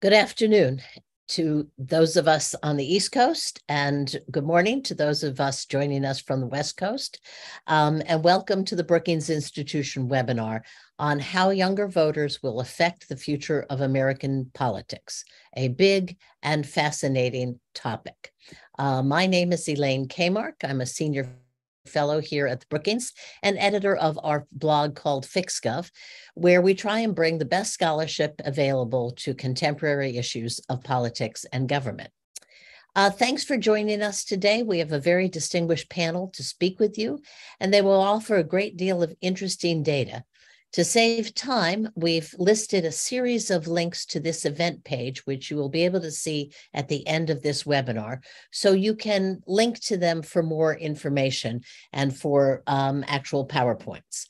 Good afternoon to those of us on the East Coast, and good morning to those of us joining us from the West Coast. Um, and welcome to the Brookings Institution webinar on how younger voters will affect the future of American politics, a big and fascinating topic. Uh, my name is Elaine Kamarck. I'm a senior fellow here at the Brookings and editor of our blog called FixGov, where we try and bring the best scholarship available to contemporary issues of politics and government. Uh, thanks for joining us today. We have a very distinguished panel to speak with you, and they will offer a great deal of interesting data to save time, we've listed a series of links to this event page, which you will be able to see at the end of this webinar. So you can link to them for more information and for um, actual PowerPoints.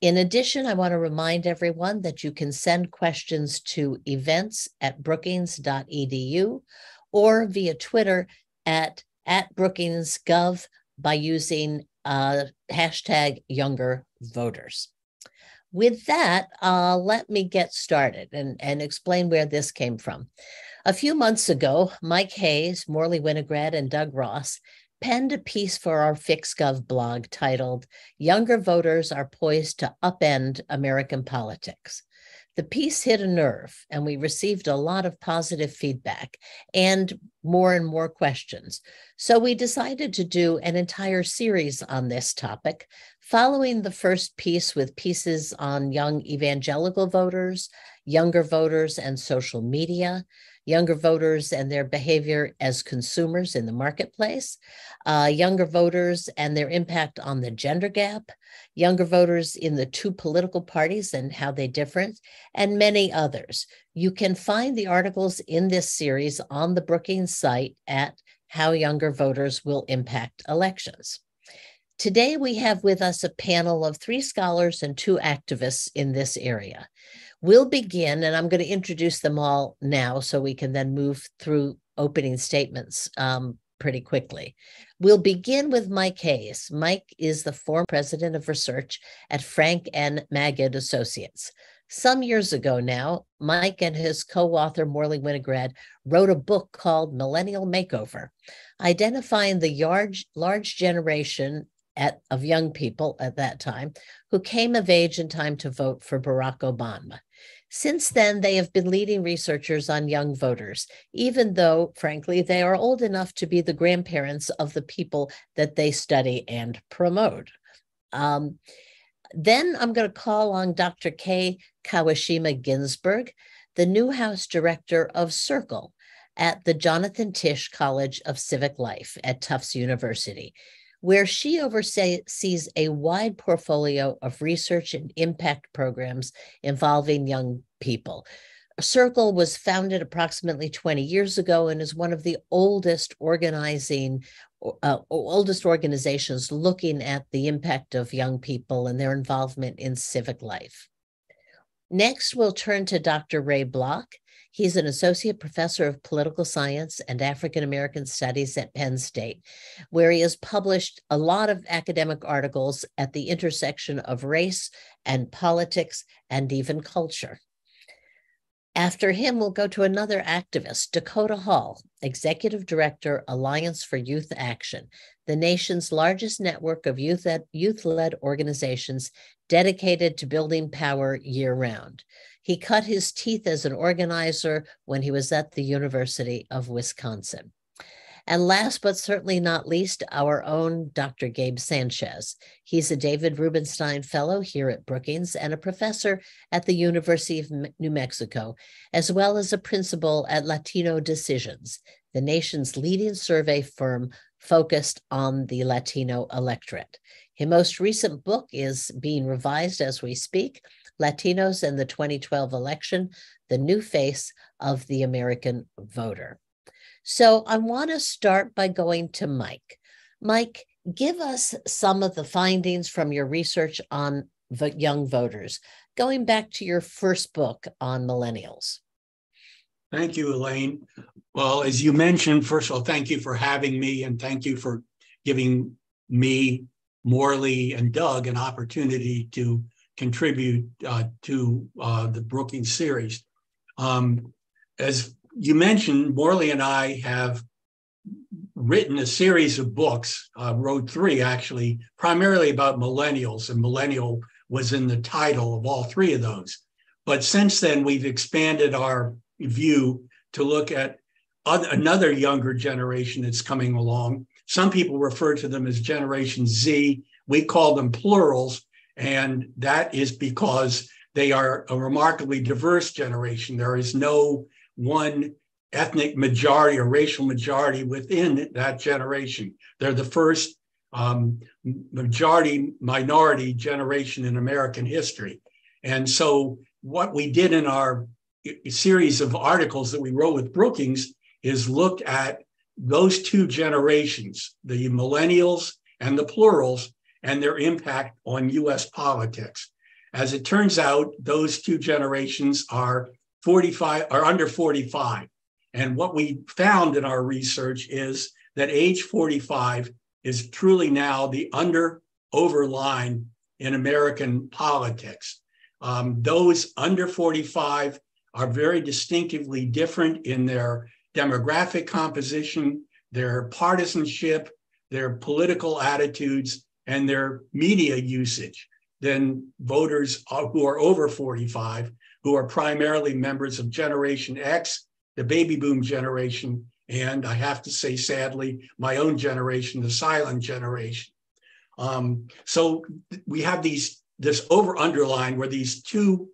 In addition, I want to remind everyone that you can send questions to events at brookings.edu or via Twitter at, at brookingsgov by using uh, hashtag younger voters with that, uh, let me get started and, and explain where this came from. A few months ago, Mike Hais, Morley Winograd, and Doug Ross penned a piece for our FixGov blog titled Younger Voters Are Poised to Upend American Politics. The piece hit a nerve, and we received a lot of positive feedback and more and more questions. So we decided to do an entire series on this topic, following the first piece with pieces on young evangelical voters, younger voters, and social media younger voters and their behavior as consumers in the marketplace, uh, younger voters and their impact on the gender gap, younger voters in the two political parties and how they differ, and many others. You can find the articles in this series on the Brookings site at How Younger Voters Will Impact Elections. Today, we have with us a panel of three scholars and two activists in this area. We'll begin, and I'm going to introduce them all now so we can then move through opening statements um, pretty quickly. We'll begin with Mike Hais. Mike is the former president of research at Frank N. Magid Associates. Some years ago now, Mike and his co author, Morley Winograd, wrote a book called Millennial Makeover, identifying the large, large generation at, of young people at that time who came of age in time to vote for Barack Obama. Since then, they have been leading researchers on young voters, even though, frankly, they are old enough to be the grandparents of the people that they study and promote. Um, then I'm going to call on Dr. Kay Kawashima Ginsburg, the Newhouse Director of Circle at the Jonathan Tisch College of Civic Life at Tufts University where she oversees a wide portfolio of research and impact programs involving young people. Circle was founded approximately 20 years ago and is one of the oldest organizing uh, oldest organizations looking at the impact of young people and their involvement in civic life. Next, we'll turn to Dr. Ray Block. He's an associate professor of political science and African American studies at Penn State, where he has published a lot of academic articles at the intersection of race and politics and even culture. After him, we'll go to another activist, Dakota Hall, Executive Director, Alliance for Youth Action, the nation's largest network of youth led organizations dedicated to building power year round. He cut his teeth as an organizer when he was at the University of Wisconsin. And last but certainly not least, our own Dr. Gabe Sanchez. He's a David Rubenstein Fellow here at Brookings and a professor at the University of New Mexico, as well as a principal at Latino Decisions, the nation's leading survey firm focused on the Latino electorate. His most recent book is being revised as we speak Latinos in the 2012 election, the new face of the American voter. So I want to start by going to Mike. Mike, give us some of the findings from your research on the young voters, going back to your first book on millennials. Thank you, Elaine. Well, as you mentioned, first of all, thank you for having me and thank you for giving me, Morley, and Doug an opportunity to contribute uh, to uh, the Brookings series. Um, as you mentioned, Morley and I have written a series of books, uh, wrote three actually, primarily about millennials, and millennial was in the title of all three of those. But since then, we've expanded our view to look at another younger generation that's coming along. Some people refer to them as Generation Z. We call them plurals, and that is because they are a remarkably diverse generation. There is no one ethnic majority or racial majority within that generation. They're the first um, majority minority generation in American history. And so, what we did in our series of articles that we wrote with Brookings is look at those two generations, the millennials and the plurals, and their impact on US politics. As it turns out, those two generations are 45 are under 45. And what we found in our research is that age 45 is truly now the under over line in American politics. Um, those under 45 are very distinctively different in their demographic composition, their partisanship, their political attitudes, and their media usage than voters who are over 45, who are primarily members of Generation X, the baby boom generation, and I have to say, sadly, my own generation, the silent generation. Um, so we have these this over underline where these two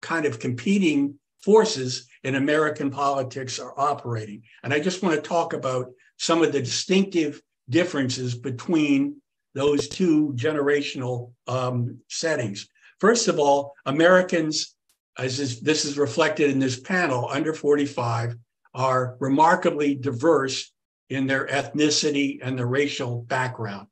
kind of competing forces in American politics are operating. And I just want to talk about some of the distinctive differences between those two generational um, settings. First of all, Americans, as is, this is reflected in this panel, under 45, are remarkably diverse in their ethnicity and their racial background.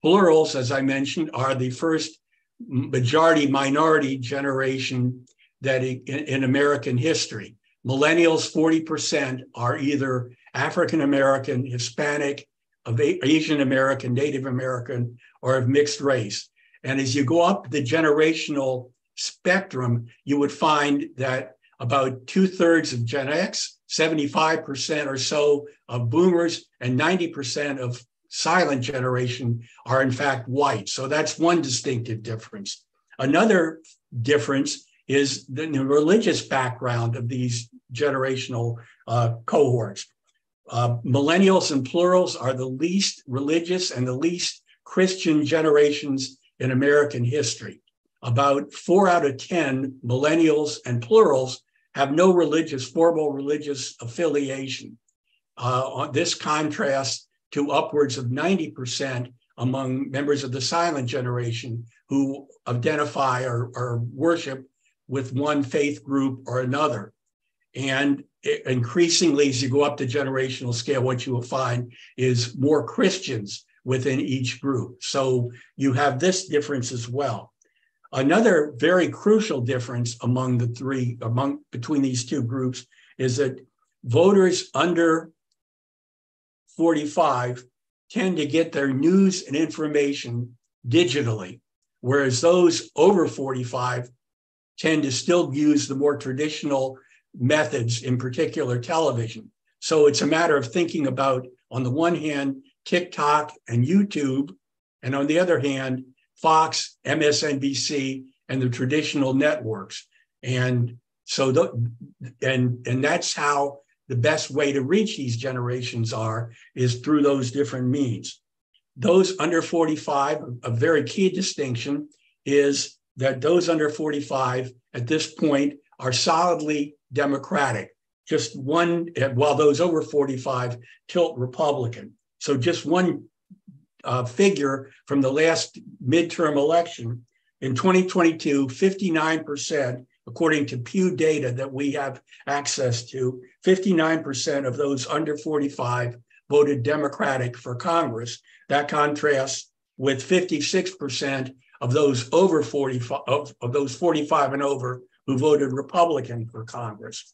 Plurals, as I mentioned, are the first majority minority generation that in, in American history. Millennials, 40% are either African American, Hispanic, of Asian American, Native American, or of mixed race. And as you go up the generational spectrum, you would find that about two thirds of Gen X, 75% or so of boomers, and 90% of silent generation are in fact white. So that's one distinctive difference. Another difference is the, religious background of these generational uh, cohorts. Uh, millennials and plurals are the least religious and the least Christian generations in American history. About four out of 10 millennials and plurals have no religious, formal religious affiliation. Uh, this contrasts to upwards of 90% among members of the silent generation who identify or, or worship with one faith group or another. And increasingly, as you go up the generational scale, what you will find is more Christians within each group. So you have this difference as well. Another very crucial difference among the three, among between these two groups, is that voters under 45 tend to get their news and information digitally, whereas those over 45 tend to still use the more traditional methods, in particular television. So it's a matter of thinking about, on the one hand, TikTok and YouTube, and on the other hand, Fox, MSNBC, and the traditional networks. And so, the, and and that's how the best way to reach these generations are is through those different means. Those under 45, a very key distinction is that those under 45 at this point are solidly Democratic. Just one, while those over 45 tilt Republican. So just one uh, figure from the last midterm election. In 2022, 59%, according to Pew data that we have access to, 59% of those under 45 voted Democratic for Congress. That contrasts with 56% of those over 45 of, of those 45 and over who voted Republican for Congress.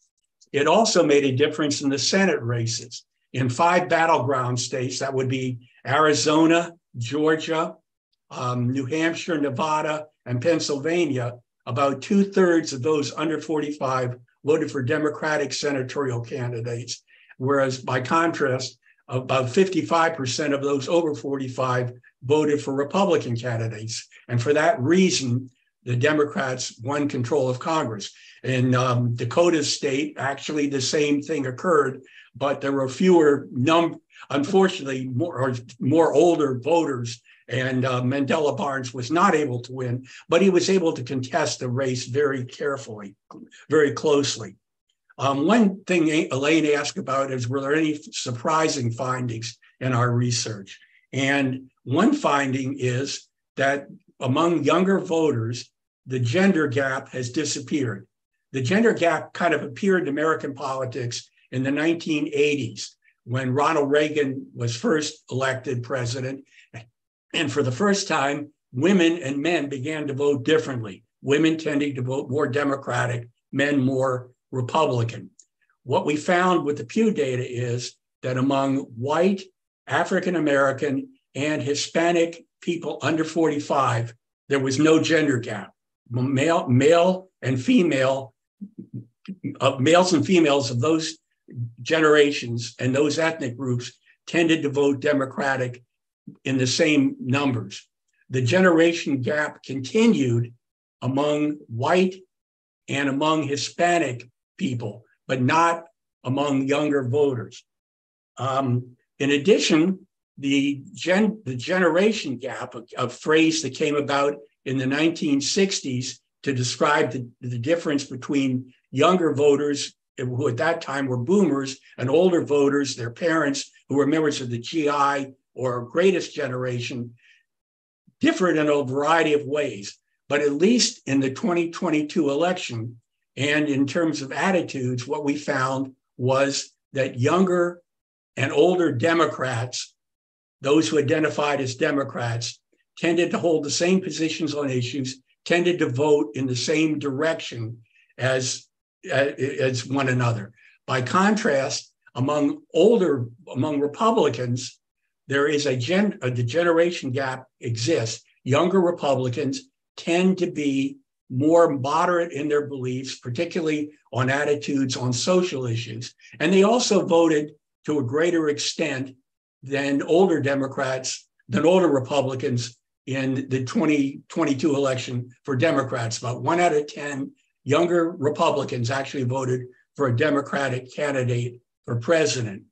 It also made a difference in the Senate races in five battleground states that would be Arizona, Georgia, um, New Hampshire, Nevada, and Pennsylvania. About two thirds of those under 45 voted for Democratic senatorial candidates, whereas by contrast, about 55% of those over 45 voted for Republican candidates. And for that reason, the Democrats won control of Congress. In um, Dakota state, actually the same thing occurred, but there were fewer num unfortunately more more older voters and uh, Mandela Barnes was not able to win, but he was able to contest the race very carefully, very closely. Um, one thing Elaine asked about is were there any surprising findings in our research? And one finding is that among younger voters, the gender gap has disappeared. The gender gap kind of appeared in American politics in the 1980s when Ronald Reagan was first elected president. And for the first time, women and men began to vote differently. Women tending to vote more Democratic, men more Republican. What we found with the Pew data is that among white, African American, and Hispanic people under 45, there was no gender gap. Male, male and female, uh, males and females of those generations and those ethnic groups tended to vote Democratic in the same numbers. The generation gap continued among white and among Hispanic people, but not among younger voters. Um, in addition, the, gen, the generation gap, a, a, phrase that came about in the 1960s to describe the, the difference between younger voters who at that time were boomers and older voters, their parents who were members of the GI or greatest generation, differed in a variety of ways. But at least in the 2022 election, and in terms of attitudes, what we found was that younger and older Democrats, those who identified as Democrats, tended to hold the same positions on issues, tended to vote in the same direction as uh, as one another. By contrast, among older, among Republicans, there is a, gen, uh, a degeneration gap exists. Younger Republicans tend to be more moderate in their beliefs, particularly on attitudes on social issues. And they also voted to a greater extent than older Democrats, than older Republicans in the 2022 election for Democrats. About one out of 10 younger Republicans actually voted for a Democratic candidate for president.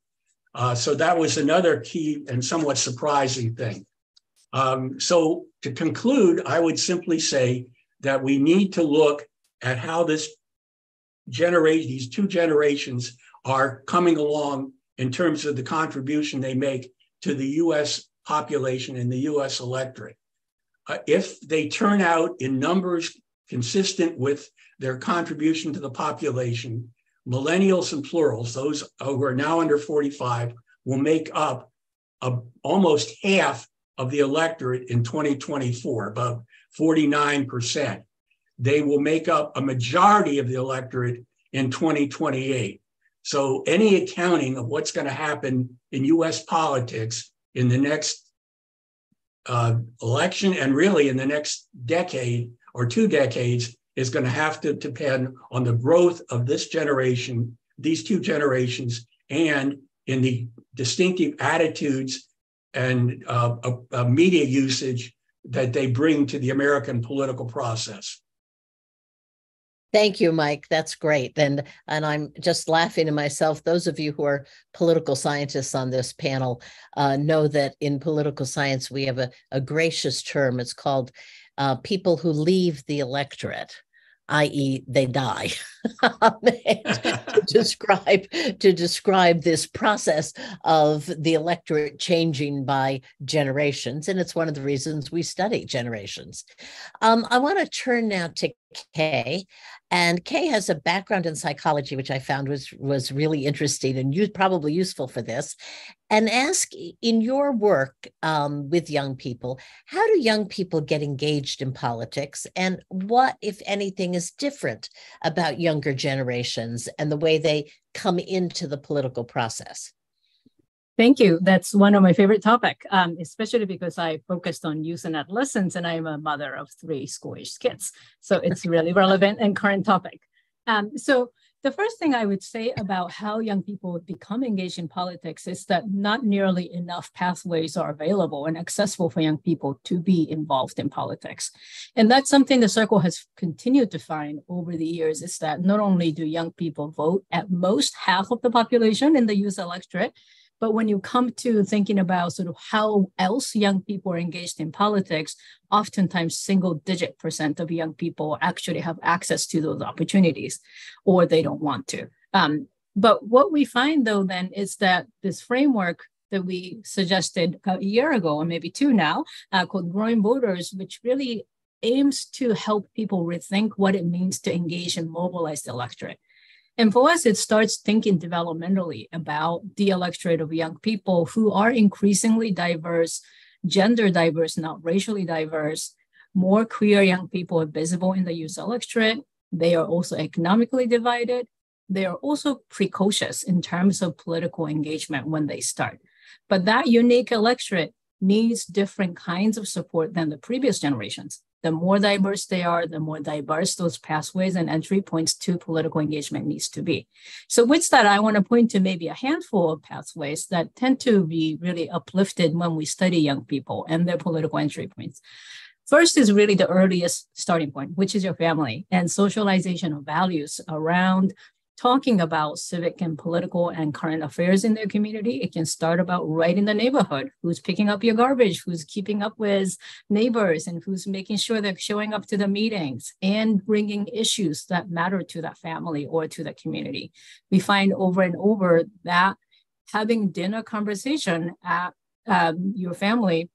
Uh, so that was another key and somewhat surprising thing. Um, so to conclude, I would simply say that we need to look at how this generation, these two generations are coming along in terms of the contribution they make to the US population and the US electorate. Uh, if they turn out in numbers consistent with their contribution to the population, millennials and plurals, those who are now under 45, will make up almost half of the electorate in 2024, about 49%. They will make up a majority of the electorate in 2028. So, any accounting of what's going to happen in US politics in the next uh, election and really in the next decade or two decades is going to have to depend on the growth of this generation, these two generations, and in the distinctive attitudes and uh, uh, media usage that they bring to the American political process. Thank you, Mike. That's great. And and I'm just laughing to myself. Those of you who are political scientists on this panel uh, know that in political science we have a, a gracious term. It's called uh, people who leave the electorate i.e., they die, to describe to describe this process of the electorate changing by generations, and it's one of the reasons we study generations. Um, I want to turn now to Kei, and Kei has a background in psychology, which I found was was really interesting and you, probably useful for this. And ask in your work um, with young people, how do young people get engaged in politics, and what, if anything, is different about younger generations and the way they come into the political process? Thank you. That's one of my favorite topic, um, especially because I focused on youth and adolescents, and I'm a mother of three school-age kids. So it's really relevant and current topic. Um, so the first thing I would say about how young people become engaged in politics is that not nearly enough pathways are available and accessible for young people to be involved in politics. And that's something the circle has continued to find over the years is that not only do young people vote at most half of the population in the youth electorate, but when you come to thinking about sort of how else young people are engaged in politics, oftentimes single digit percent of young people actually have access to those opportunities or they don't want to. Um, but what we find though then is that this framework that we suggested a year ago or maybe two now uh, called Growing Voters, which really aims to help people rethink what it means to engage and mobilize the electorate. And for us, it starts thinking developmentally about the electorate of young people who are increasingly diverse, gender diverse, not racially diverse. More queer young people are visible in the youth electorate. They are also economically divided. They are also precocious in terms of political engagement when they start. But that unique electorate needs different kinds of support than the previous generations the more diverse they are, the more diverse those pathways and entry points to political engagement needs to be. So with that, I want to point to maybe a handful of pathways that tend to be really uplifted when we study young people and their political entry points. First is really the earliest starting point, which is your family and socialization of values around talking about civic and political and current affairs in their community. It can start about right in the neighborhood who's picking up your garbage, who's keeping up with neighbors, and who's making sure they're showing up to the meetings and bringing issues that matter to that family or to the community. We find over and over that having dinner conversation at um, your family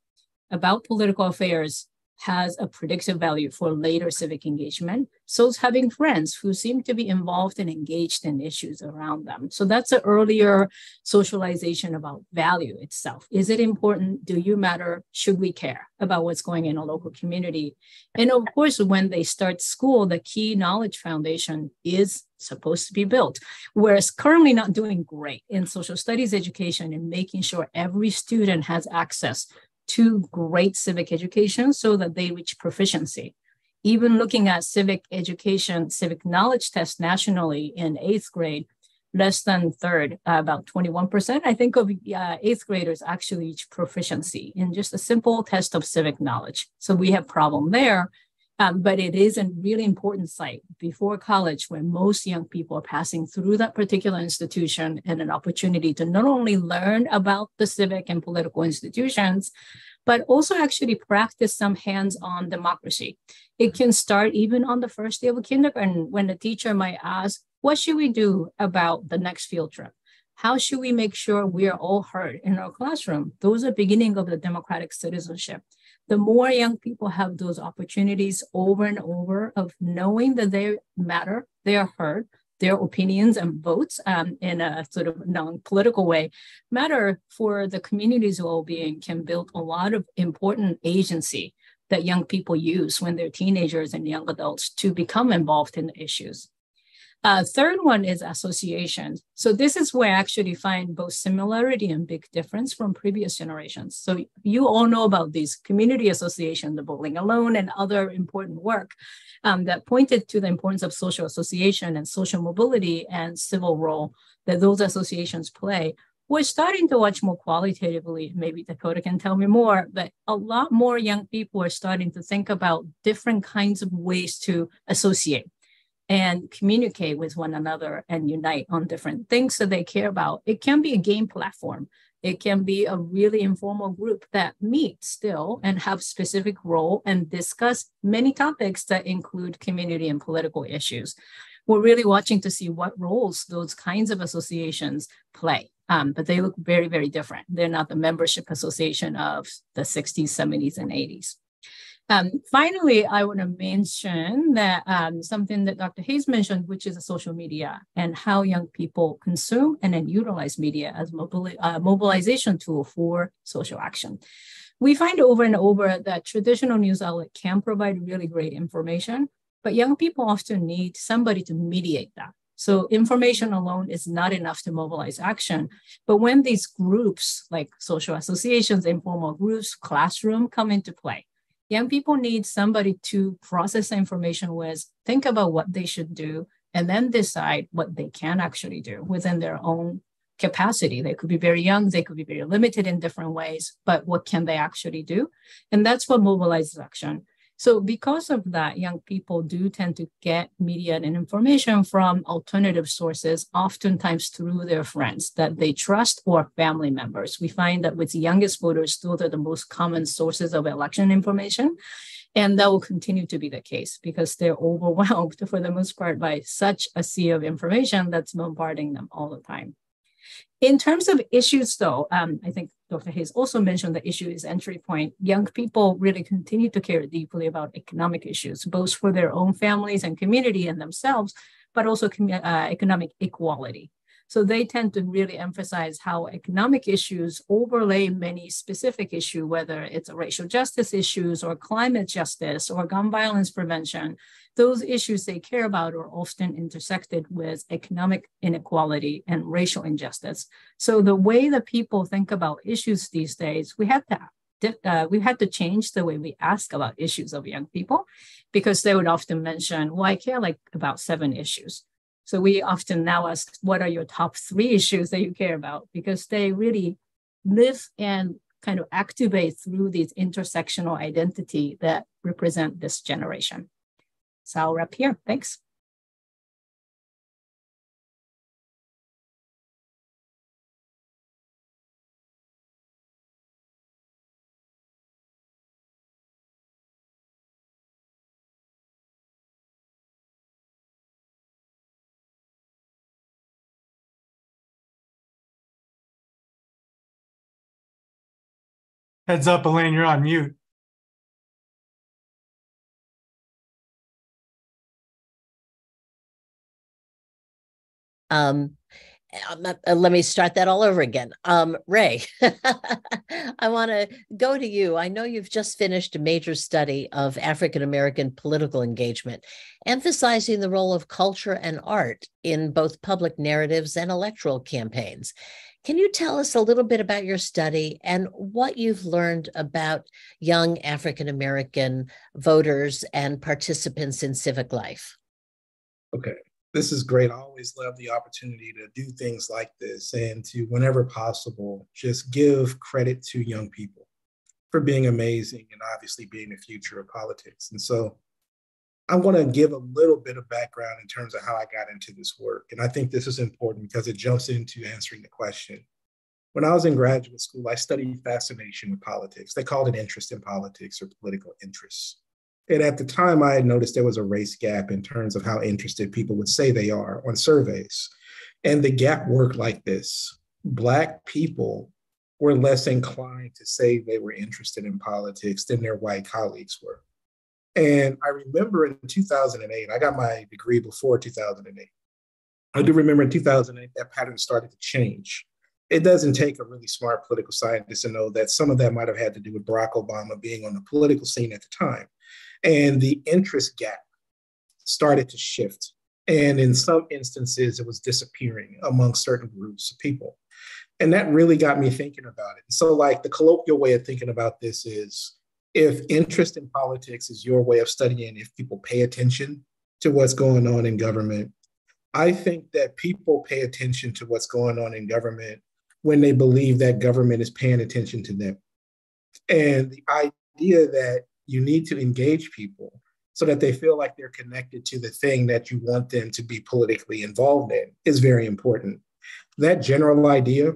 about political affairs has a predictive value for later civic engagement. So it's having friends who seem to be involved and engaged in issues around them. So that's an earlier socialization about value itself. Is it important? Do you matter? Should we care about what's going in a local community? And of course, when they start school, the key knowledge foundation is supposed to be built. Whereas currently not doing great in social studies education and making sure every student has access to great civic education so that they reach proficiency. Even looking at civic education, civic knowledge tests nationally in eighth grade, less than third, uh, about 21%, I think of uh, eighth graders actually reach proficiency in just a simple test of civic knowledge. So we have problem there. Um, but it is a really important site before college where most young people are passing through that particular institution and an opportunity to not only learn about the civic and political institutions, but also actually practice some hands-on democracy. It can start even on the first day of kindergarten when the teacher might ask, what should we do about the next field trip? How should we make sure we are all heard in our classroom? Those are beginning of the democratic citizenship the more young people have those opportunities over and over of knowing that they matter, they are heard, their opinions and votes um, in a sort of non-political way matter for the community's well-being can build a lot of important agency that young people use when they're teenagers and young adults to become involved in the issues. Uh, third one is association. So this is where I actually find both similarity and big difference from previous generations. So you all know about these community association, the Bowling Alone and other important work um, that pointed to the importance of social association and social mobility and civil role that those associations play. We're starting to watch more qualitatively. Maybe Dakota can tell me more, but a lot more young people are starting to think about different kinds of ways to associate and communicate with one another and unite on different things that they care about. It can be a game platform. It can be a really informal group that meet still and have specific role and discuss many topics that include community and political issues. We're really watching to see what roles those kinds of associations play. Um, but they look very, very different. They're not the membership association of the 60s, 70s, and 80s. Um, finally, I want to mention that um, something that Dr. Hais mentioned, which is social media and how young people consume and then utilize media as mobili- uh, mobilization tool for social action. We find over and over that traditional news outlet can provide really great information, but young people often need somebody to mediate that. So information alone is not enough to mobilize action. But when these groups like social associations, informal groups, classroom come into play, young people need somebody to process information with, think about what they should do, and then decide what they can actually do within their own capacity. They could be very young, they could be very limited in different ways, but what can they actually do? And that's what mobilizes action. So, because of that, young people do tend to get media and information from alternative sources, oftentimes through their friends that they trust or family members. We find that with the youngest voters, those are the most common sources of election information. And that will continue to be the case because they're overwhelmed for the most part by such a sea of information that's bombarding them all the time. In terms of issues, though, um, I think Dr. Hais also mentioned the issue is entry point. Young people really continue to care deeply about economic issues, both for their own families and community and themselves, but also uh, economic equality. So they tend to really emphasize how economic issues overlay many specific issues, whether it's racial justice issues or climate justice or gun violence prevention. Those issues they care about are often intersected with economic inequality and racial injustice. So the way that people think about issues these days, we have to uh, we had to change the way we ask about issues of young people because they would often mention, well, I care like about seven issues. So we often now ask, what are your top three issues that you care about? Because they really live and kind of activate through these intersectional identity that represent this generation. So I'll wrap here. Thanks. Heads up, Elaine, you're on mute. Um, um uh, let me start that all over again. Um, Ray, I want to go to you. I know you've just finished a major study of African American political engagement, emphasizing the role of culture and art in both public narratives and electoral campaigns. Can you tell us a little bit about your study and what you've learned about young African American voters and participants in civic life? Okay, this is great. I always love the opportunity to do things like this and to, whenever possible, just give credit to young people for being amazing and obviously being the future of politics. And so I want to give a little bit of background in terms of how I got into this work. And I think this is important because it jumps into answering the question. When I was in graduate school, I studied fascination with politics. They called it interest in politics or political interests. And at the time, I had noticed there was a race gap in terms of how interested people would say they are on surveys. And the gap worked like this Black people were less inclined to say they were interested in politics than their white colleagues were. And I remember in 2008, I got my degree before 2008. I do remember in 2008 that pattern started to change. It doesn't take a really smart political scientist to know that some of that might have had to do with Barack Obama being on the political scene at the time. And the interest gap started to shift. And in some instances, it was disappearing among certain groups of people. And that really got me thinking about it. So, like, the colloquial way of thinking about this is if interest in politics is your way of studying if people pay attention to what's going on in government, I think that people pay attention to what's going on in government when they believe that government is paying attention to them. And the idea that you need to engage people so that they feel like they're connected to the thing that you want them to be politically involved in is very important. That general idea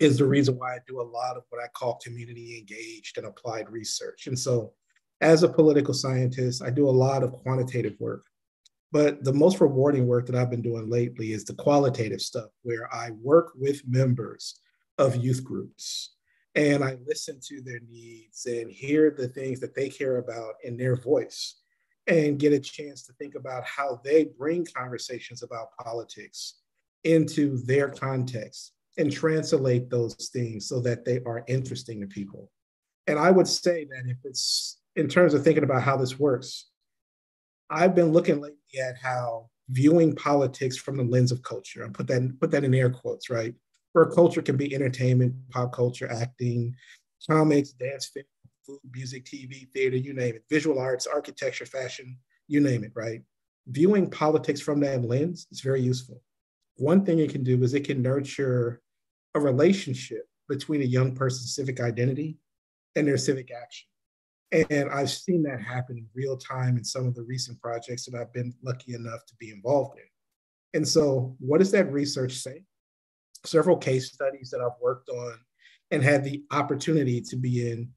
is the reason why I do a lot of what I call community engaged and applied research. And so, as a political scientist, I do a lot of quantitative work. But the most rewarding work that I've been doing lately is the qualitative stuff, where I work with members of youth groups and I listen to their needs and hear the things that they care about in their voice and get a chance to think about how they bring conversations about politics into their context and translate those things so that they are interesting to people. And I would say that if it's in terms of thinking about how this works, I've been looking lately at how viewing politics from the lens of culture, I put that put that in air quotes, right? Where culture can be entertainment, pop culture, acting, comics, dance, film, food, music, TV, theater, you name it, visual arts, architecture, fashion, you name it, right? viewing politics from that lens is very useful. One thing it can do is it can nurture a relationship between a young person's civic identity and their civic action. And I've seen that happen in real time in some of the recent projects that I've been lucky enough to be involved in. And so, what does that research say? Several case studies that I've worked on and had the opportunity to be in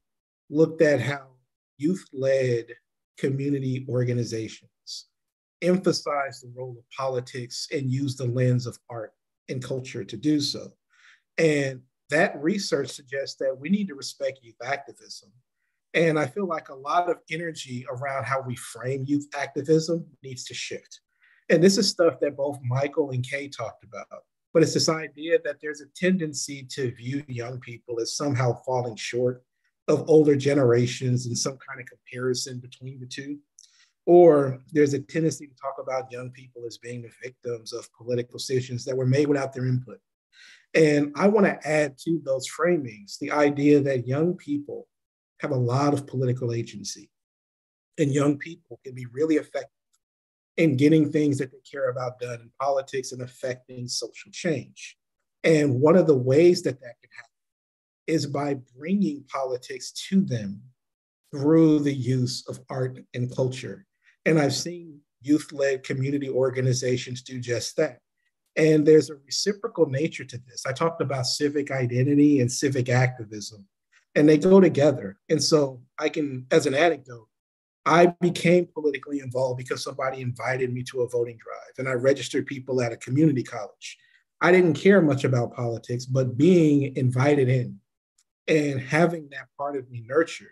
looked at how youth led community organizations emphasize the role of politics and use the lens of art and culture to do so. And that research suggests that we need to respect youth activism. And I feel like a lot of energy around how we frame youth activism needs to shift. And this is stuff that both Michael and Kei talked about. But it's this idea that there's a tendency to view young people as somehow falling short of older generations and some kind of comparison between the two. Or there's a tendency to talk about young people as being the victims of political decisions that were made without their input. And I want to add to those framings the idea that young people have a lot of political agency, and young people can be really effective in getting things that they care about done in politics and affecting social change. And one of the ways that that can happen is by bringing politics to them through the use of art and culture. And I've seen youth led community organizations do just that. And there's a reciprocal nature to this. I talked about civic identity and civic activism, and they go together. And so I can, as an anecdote, I became politically involved because somebody invited me to a voting drive, and I registered people at a community college. I didn't care much about politics, but being invited in and having that part of me nurtured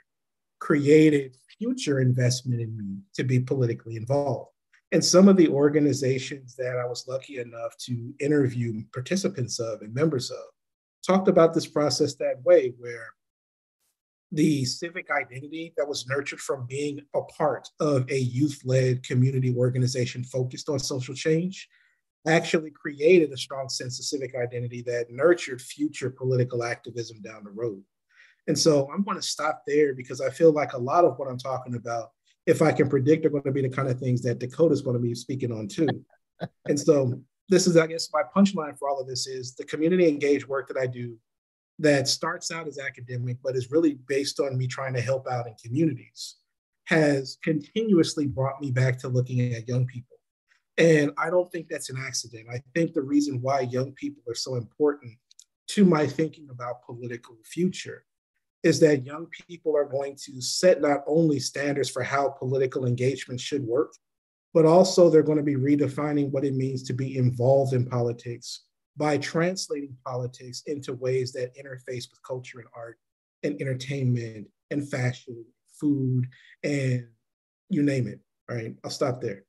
created future investment in me to be politically involved. And some of the organizations that I was lucky enough to interview participants of and members of talked about this process that way, where the civic identity that was nurtured from being a part of a youth led community organization focused on social change actually created a strong sense of civic identity that nurtured future political activism down the road. And so I'm going to stop there because I feel like a lot of what I'm talking about if I can predict are going to be the kind of things that Dakota's going to be speaking on too. and so this is, I guess, my punchline for all of this is the community engaged work that I do that starts out as academic, but is really based on me trying to help out in communities, has continuously brought me back to looking at young people. And I don't think that's an accident. I think the reason why young people are so important to my thinking about political future is that young people are going to set not only standards for how political engagement should work, but also they're going to be redefining what it means to be involved in politics by translating politics into ways that interface with culture and art and entertainment and fashion, food, and you name it. All right, I'll stop there.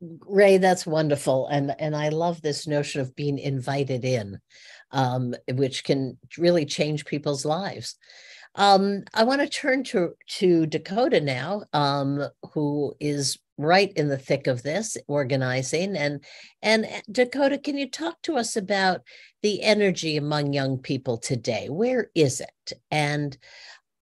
Ray, that's wonderful, and and I love this notion of being invited in, um, which can really change people's lives. Um, I want to turn to to Dakota now, um, who is right in the thick of this organizing and and eh, Dakota, can you talk to us about the energy among young people today? Where is it? And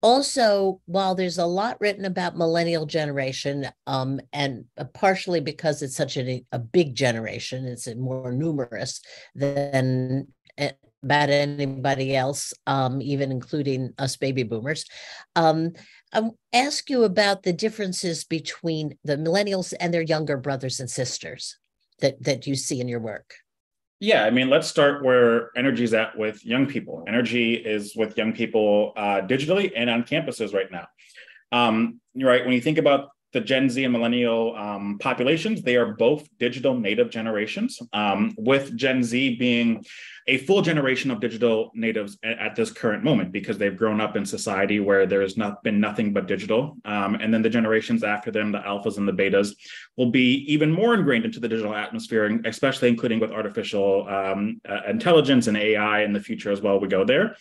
also, while there's a lot written about millennial generation, um, and uh, partially because it's such a, a big generation, it's more numerous than eh, about anybody else, um, even including us baby boomers. Um, I ask you about the differences between the millennials and their younger brothers and sisters that that you see in your work. Yeah, I mean, let's start where energy is at with young people. Energy is with young people uh, digitally and on campuses right now. Um, you're right, when you think about the Gen Z and millennial um, populations, they are both digital native generations, um, with Gen Z being a full generation of digital natives at, at, this current moment because they've grown up in society where there's not been nothing but digital. Um, and then the generations after them, the alphas and the betas, will be even more ingrained into the digital atmosphere, especially including with artificial um, uh, intelligence and AI in the future as well. We go there.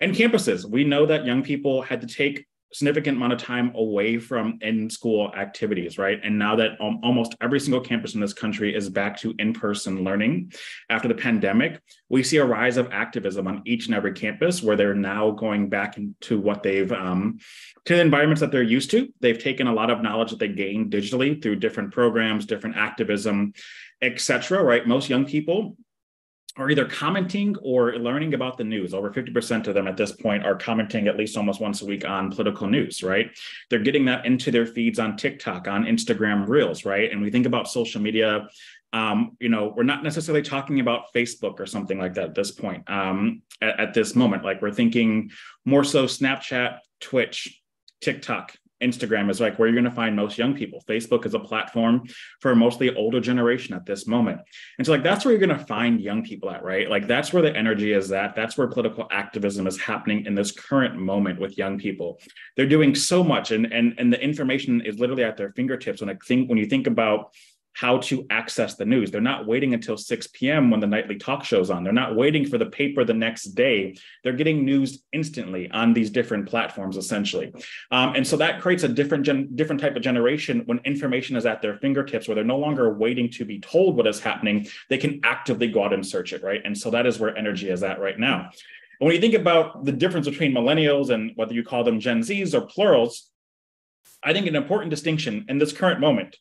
And campuses, we know that young people had to take significant amount of time away from in school activities, right? And now that um, almost every single campus in this country is back to in person learning after the pandemic, we see a rise of activism on each and every campus where they're now going back into what they've, um, to the environments that they're used to. They've taken a lot of knowledge that they gained digitally through different programs, different activism, etc. right? Most young people are either commenting or learning about the news. Over 50% of them at this point are commenting at least almost once a week on political news, right? They're getting that into their feeds on TikTok, on Instagram Reels, right? And we think about social media. Um, you know, we're not necessarily talking about Facebook or something like that at this point, um, at, at this moment. Like we're thinking more so Snapchat, Twitch, TikTok, Instagram is like where you're going to find most young people. Facebook is a platform for mostly older generation at this moment. And so like that's where you're going to find young people at, right? Like that's where the energy is at. That's where political activism is happening in this current moment with young people. They're doing so much and and and the information is literally at their fingertips when I think when you think about how to access the news. They're not waiting until 6 p.m. when the nightly talk show's on. They're not waiting for the paper the next day. They're getting news instantly on these different platforms, essentially. Um, and so that creates a different gen- different type of generation when information is at their fingertips, where they're no longer waiting to be told what is happening. They can actively go out and search it, right? And so that is where energy is at right now. And when you think about the difference between millennials and whether you call them Gen Zs or plurals, I think an important distinction in this current moment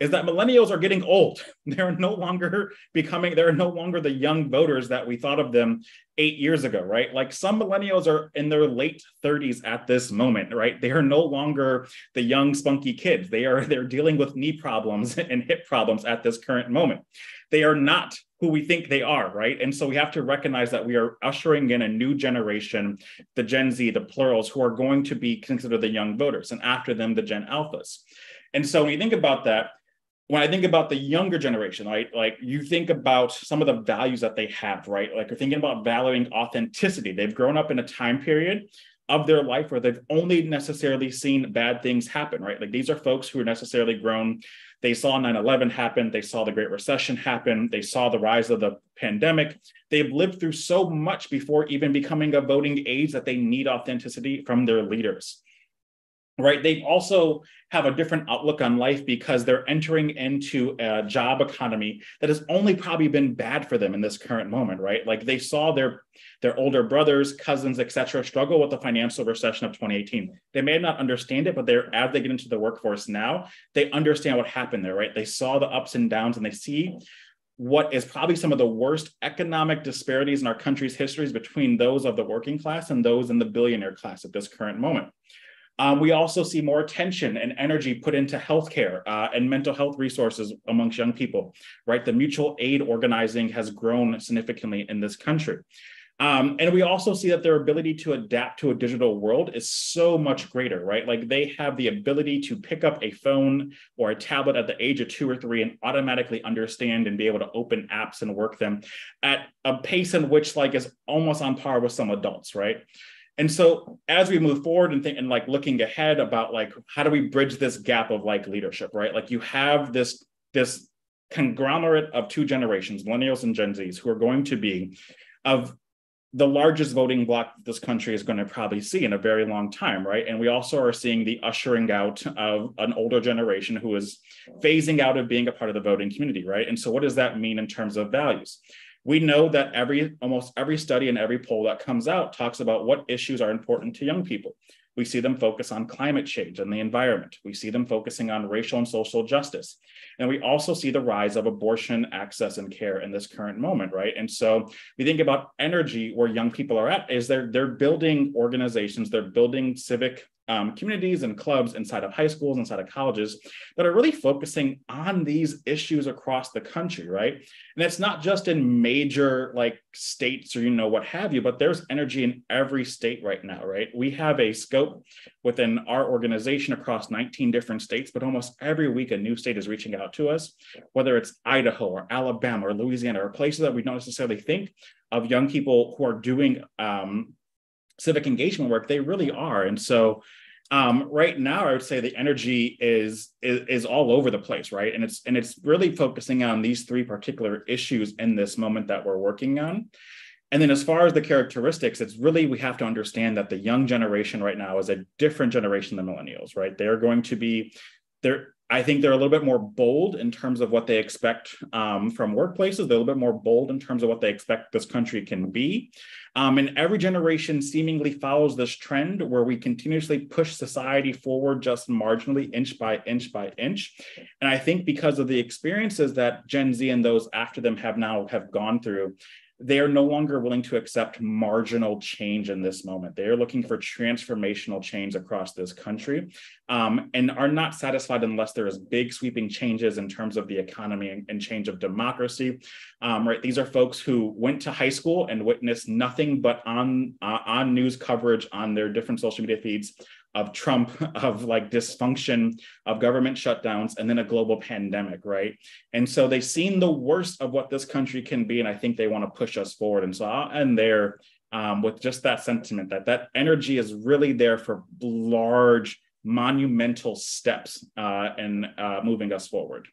is that millennials are getting old. They're no longer becoming, they're no longer the young voters that we thought of them eight years ago, right? Like some millennials are in their late 30s at this moment, right? They are no longer the young, spunky kids. They are they're dealing with knee problems and hip problems at this current moment. They are not who we think they are, right? And so we have to recognize that we are ushering in a new generation, the Gen Z, the plurals, who are going to be considered the young voters, and after them, the Gen Alphas. And so when you think about that, when I think about the younger generation, right, like you think about some of the values that they have, right? Like you're thinking about valuing authenticity. They've grown up in a time period of their life where they've only necessarily seen bad things happen, right? Like these are folks who are necessarily grown. They saw 9 11 happen. They saw the Great Recession happen. They saw the rise of the pandemic. They've lived through so much before even becoming a voting age that they need authenticity from their leaders right? They also have a different outlook on life because they're entering into a job economy that has only probably been bad for them in this current moment right? Like they saw their their older brothers cousins etc struggle with the financial recession of 2018 they may not understand it but they're as they get into the workforce now they understand what happened there right? They saw the ups and downs and they see what is probably some of the worst economic disparities in our country's histories between those of the working class and those in the billionaire class at this current moment um, we also see more attention and energy put into healthcare uh, and mental health resources amongst young people, right? The mutual aid organizing has grown significantly in this country. Um, and we also see that their ability to adapt to a digital world is so much greater, right? Like they have the ability to pick up a phone or a tablet at the age of two or three and automatically understand and be able to open apps and work them at a pace in which like is almost on par with some adults, right? And so as we move forward and think and like looking ahead about like how do we bridge this gap of like leadership right like you have this this conglomerate of two generations millennials and gen z's who are going to be of the largest voting bloc this country is going to probably see in a very long time, right? And we also are seeing the ushering out of an older generation who is phasing out of being a part of the voting community, right? And so, what does that mean in terms of values? We know that every almost every study and every poll that comes out talks about what issues are important to young people. We see them focus on climate change and the environment. We see them focusing on racial and social justice. And we also see the rise of abortion access and care in this current moment right? And so we think about energy where young people are at is they're they're building organizations they're building civic um, communities and clubs inside of high schools, inside of colleges that are really focusing on these issues across the country, right? And it's not just in major like states or you know what have you, but there's energy in every state right now, right? We have a scope within our organization across 19 different states, but almost every week a new state is reaching out to us, whether it's Idaho or Alabama or Louisiana or places that we don't necessarily think of young people who are doing um, civic engagement work they really are. And so um, right now i would say the energy is, is is all over the place right? And it's and it's really focusing on these three particular issues in this moment that we're working on. And then as far as the characteristics, it's really we have to understand that the young generation right now is a different generation than millennials, right? They're going to be they're I think they're a little bit more bold in terms of what they expect um, from workplaces. They're a little bit more bold in terms of what they expect this country can be. Um, and every generation seemingly follows this trend where we continuously push society forward just marginally, inch by inch by inch. And I think because of the experiences that Gen Z and those after them have now have gone through, they are no longer willing to accept marginal change in this moment. They are looking for transformational change across this country um, and are not satisfied unless there is big sweeping changes in terms of the economy and, and change of democracy. Um, right, these are folks who went to high school and witnessed nothing but on uh, on news coverage on their different social media feeds of Trump, of like dysfunction, of government shutdowns, and then a global pandemic, right? And so they've seen the worst of what this country can be, and I think they want to push us forward. And so I'll end there um, with just that sentiment that that energy is really there for large, monumental steps uh, in uh, moving us forward.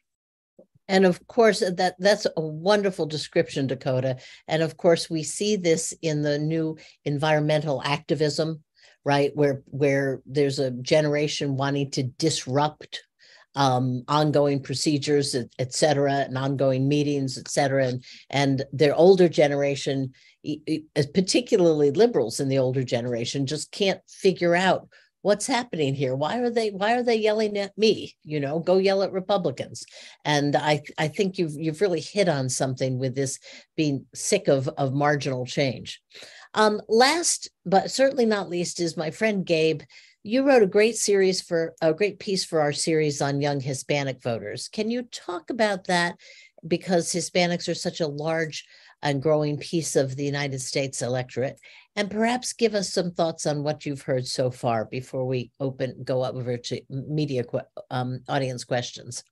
And of course, that that's a wonderful description, Dakota. And of course, we see this in the new environmental activism right? Where where there's a generation wanting to disrupt um, ongoing procedures, et, et, cetera, and ongoing meetings, et cetera. And, and their older generation, particularly liberals in the older generation, just can't figure out what's happening here. Why are they why are they yelling at me? You know, go yell at Republicans. And I I think you've you've really hit on something with this being sick of of marginal change. Um, last, but certainly not least, is my friend Gabe. You wrote a great series for a great piece for our series on young Hispanic voters. Can you talk about that? Because Hispanics are such a large and growing piece of the United States electorate, and perhaps give us some thoughts on what you've heard so far before we open go over to media um, audience questions.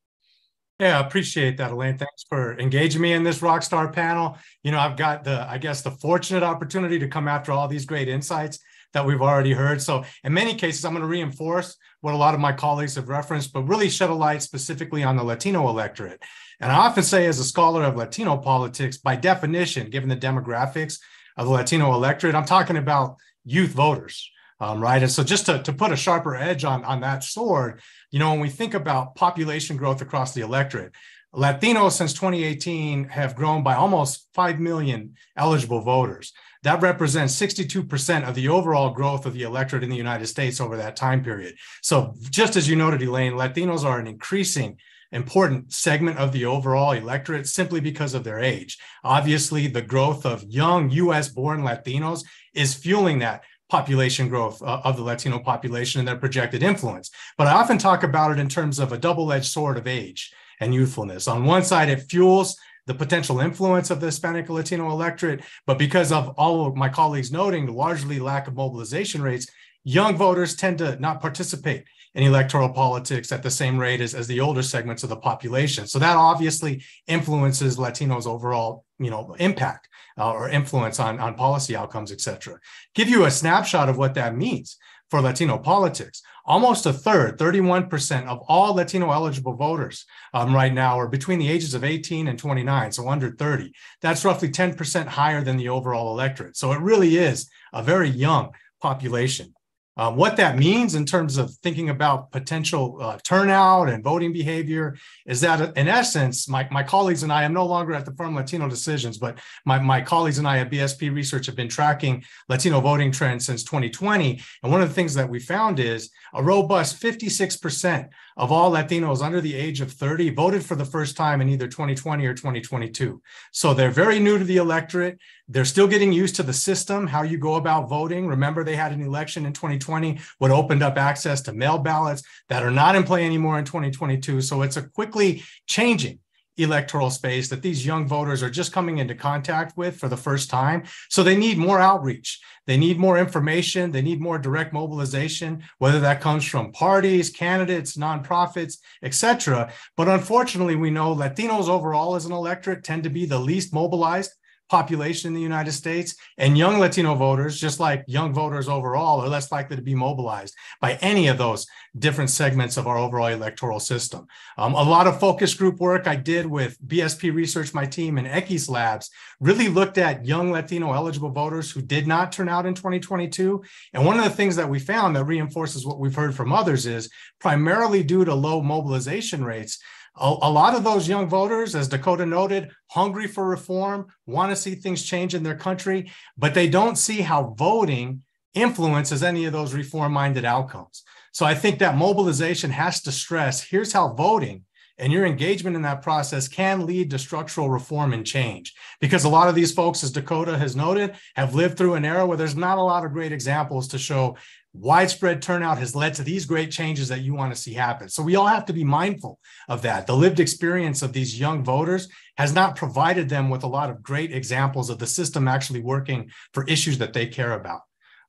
Yeah, I appreciate that, Elaine. Thanks for engaging me in this rock star panel. You know, I've got the, I guess, the fortunate opportunity to come after all these great insights that we've already heard. So, in many cases, I'm going to reinforce what a lot of my colleagues have referenced, but really shed a light specifically on the Latino electorate. And I often say, as a scholar of Latino politics, by definition, given the demographics of the Latino electorate, I'm talking about youth voters. Um, right. And so just to, to put a sharper edge on, on that sword, you know, when we think about population growth across the electorate, Latinos since 2018 have grown by almost 5 million eligible voters. That represents 62% of the overall growth of the electorate in the United States over that time period. So, just as you noted, Elaine, Latinos are an increasing important segment of the overall electorate simply because of their age. Obviously, the growth of young US born Latinos is fueling that population growth uh, of the Latino population and their projected influence. But I often talk about it in terms of a double edged sword of age and youthfulness. On one side, it fuels the potential influence of the Hispanic Latino electorate, but because of all of my colleagues noting the largely lack of mobilization rates, young voters tend to not participate in electoral politics at the same rate as, as the older segments of the population. So that obviously influences Latinos' overall, you know, impact uh, or influence on, on policy outcomes, et cetera. Give you a snapshot of what that means for Latino politics. Almost a third, 31% of all Latino eligible voters um, right now are between the ages of 18 and 29, so under 30. That's roughly 10% higher than the overall electorate. So it really is a very young population. Um, what that means in terms of thinking about potential uh, turnout and voting behavior is that, uh, in essence, my, my colleagues and I am no longer at the firm Latino Decisions, but my, my colleagues and I at BSP Research have been tracking Latino voting trends since 2020. And one of the things that we found is a robust 56% of all Latinos under the age of 30 voted for the first time in either 2020 or 2022. So they're very new to the electorate. They're still getting used to the system, how you go about voting. Remember, they had an election in 2020, what opened up access to mail ballots that are not in play anymore in 2022. So it's a quickly changing electoral space that these young voters are just coming into contact with for the first time. So they need more outreach. They need more information. They need more direct mobilization, whether that comes from parties, candidates, nonprofits, etc. But unfortunately, we know Latinos overall as an electorate tend to be the least mobilized population in the United States, and young Latino voters, just like young voters overall, are less likely to be mobilized by any of those different segments of our overall electoral system. Um, a lot of focus group work I did with BSP Research, my team, and Equis Labs really looked at young Latino eligible voters who did not turn out in 2022. And one of the things that we found that reinforces what we've heard from others is primarily due to low mobilization rates. A, a, lot of those young voters, as Dakota noted, hungry for reform, want to see things change in their country, but they don't see how voting influences any of those reform minded outcomes. So I think that mobilization has to stress here's how voting and your engagement in that process can lead to structural reform and change. Because a lot of these folks, as Dakota has noted, have lived through an era where there's not a lot of great examples to show widespread turnout has led to these great changes that you want to see happen. So we all have to be mindful of that. The lived experience of these young voters has not provided them with a lot of great examples of the system actually working for issues that they care about.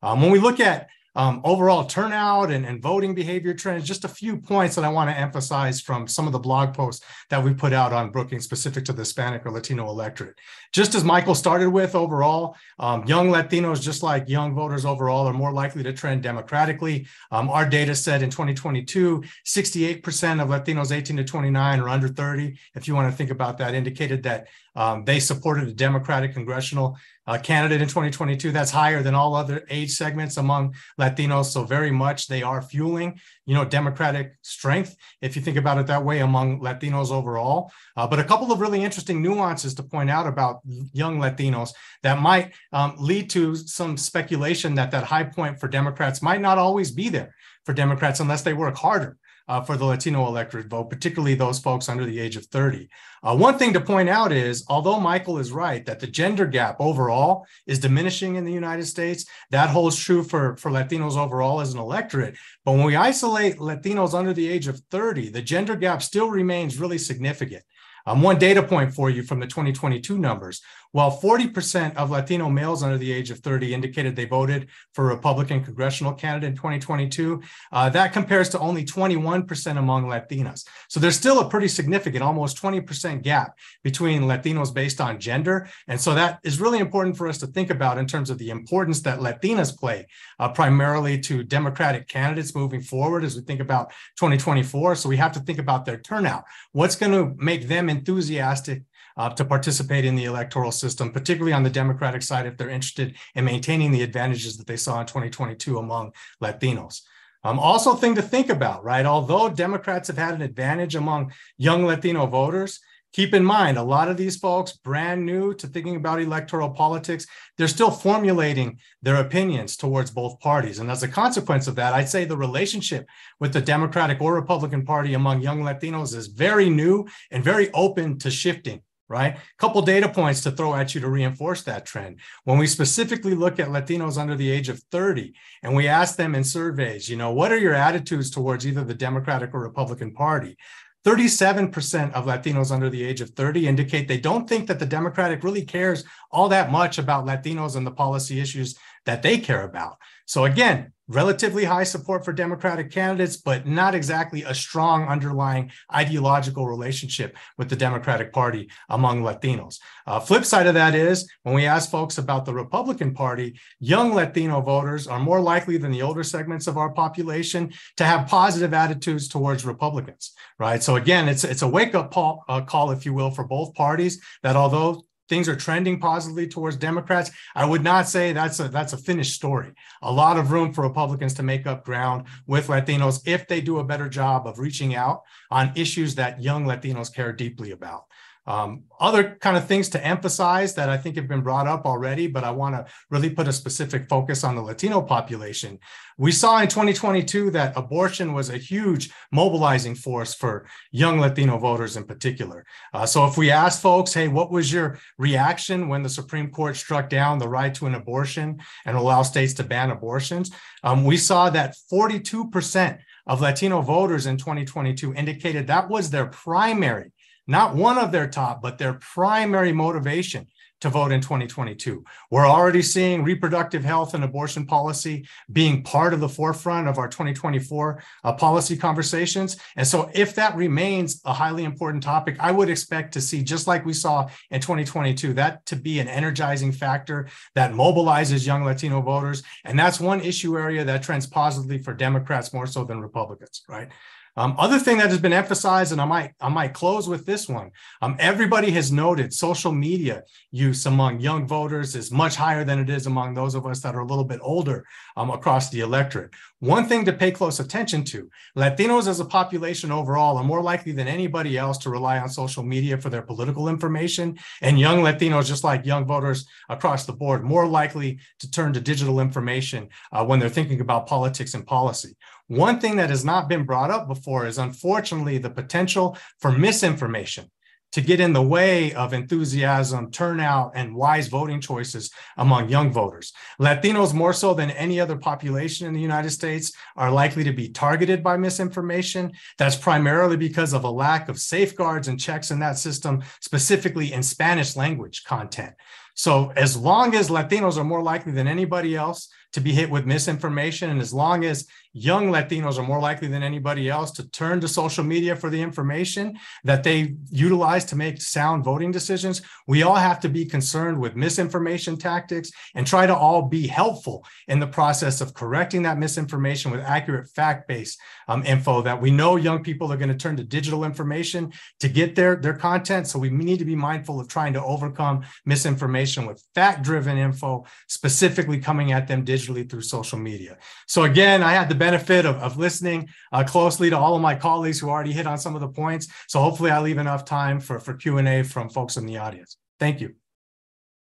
Um, when we look at um, overall turnout and, and voting behavior trends, just a few points that I want to emphasize from some of the blog posts that we put out on Brookings specific to the Hispanic or Latino electorate. Just as Michael started with overall, um, young Latinos, just like young voters overall, are more likely to trend democratically. Um, our data said in 2022, 68% of Latinos 18 to 29 or under 30, if you want to think about that, indicated that um, they supported a Democratic congressional uh, candidate in 2022. That's higher than all other age segments among Latinos. So very much they are fueling, you know, Democratic strength, if you think about it that way, among Latinos overall. Uh, but a couple of really interesting nuances to point out about young Latinos that might um, lead to some speculation that that high point for Democrats might not always be there for Democrats unless they work harder uh, for the Latino electorate vote, particularly those folks under the age of 30. Uh, one thing to point out is, although Michael is right that the gender gap overall is diminishing in the United States, that holds true for, for Latinos overall as an electorate. But when we isolate Latinos under the age of 30, the gender gap still remains really significant. Um, one data point for you from the 2022 numbers. While 40% of Latino males under the age of 30 indicated they voted for a Republican congressional candidate in 2022, uh, that compares to only 21% among Latinas. So there's still a pretty significant, almost 20% gap between Latinos based on gender. And so that is really important for us to think about in terms of the importance that Latinas play, uh, primarily to Democratic candidates moving forward as we think about 2024. So we have to think about their turnout. What's going to make them enthusiastic uh, to participate in the electoral system, particularly on the Democratic side, if they're interested in maintaining the advantages that they saw in 2022 among Latinos. Um, also, thing to think about, right? Although Democrats have had an advantage among young Latino voters, keep in mind a lot of these folks brand new to thinking about electoral politics they're still formulating their opinions towards both parties and as a consequence of that i'd say the relationship with the democratic or republican party among young latinos is very new and very open to shifting right? A couple data points to throw at you to reinforce that trend. When we specifically look at Latinos under the age of 30 and we ask them in surveys, you know, what are your attitudes towards either the Democratic or Republican Party? 37% of Latinos under the age of 30 indicate they don't think that the Democratic really cares all that much about Latinos and the policy issues that they care about. So again, relatively high support for Democratic candidates, but not exactly a strong underlying ideological relationship with the Democratic Party among Latinos. Uh, flip side of that is when we ask folks about the Republican Party, young Latino voters are more likely than the older segments of our population to have positive attitudes towards Republicans, right? So again, it's it's a wake up call, uh, call, if you will, for both parties that although things are trending positively towards Democrats. I would not say that's a that's a finished story. A lot of room for Republicans to make up ground with Latinos if they do a better job of reaching out on issues that young Latinos care deeply about. Um, other kind of things to emphasize that I think have been brought up already, but I want to really put a specific focus on the Latino population. We saw in 2022 that abortion was a huge mobilizing force for young Latino voters in particular. Uh, so if we ask folks, hey, what was your reaction when the Supreme Court struck down the right to an abortion and allow states to ban abortions? Um, we saw that 42% of Latino voters in 2022 indicated that was their primary not one of their top, but their primary motivation to vote in 2022. We're already seeing reproductive health and abortion policy being part of the forefront of our 2024 uh, policy conversations. And so, if that remains a highly important topic, I would expect to see, just like we saw in 2022, that to be an energizing factor that mobilizes young Latino voters. And that's one issue area that trends positively for Democrats more so than Republicans, right? Um, other thing that has been emphasized, and I might I might close with this one. Um, everybody has noted social media use among young voters is much higher than it is among those of us that are a little bit older um, across the electorate. One thing to pay close attention to: Latinos as a population overall are more likely than anybody else to rely on social media for their political information, and young Latinos, just like young voters across the board, more likely to turn to digital information uh, when they're thinking about politics and policy. One thing that has not been brought up before is unfortunately the potential for misinformation to get in the way of enthusiasm, turnout, and wise voting choices among young voters. Latinos, more so than any other population in the United States, are likely to be targeted by misinformation. That's primarily because of a lack of safeguards and checks in that system, specifically in Spanish language content. So, as long as Latinos are more likely than anybody else to be hit with misinformation. And as long as young Latinos are more likely than anybody else to turn to social media for the information that they utilize to make sound voting decisions, we all have to be concerned with misinformation tactics and try to all be helpful in the process of correcting that misinformation with accurate fact based um, info that we know young people are going to turn to digital information to get their, their content. So we need to be mindful of trying to overcome misinformation with fact driven info, specifically coming at them digitally through social media. So again, I had the benefit of, of listening uh, closely to all of my colleagues who already hit on some of the points. So hopefully I leave enough time for, for Q&A from folks in the audience. Thank you.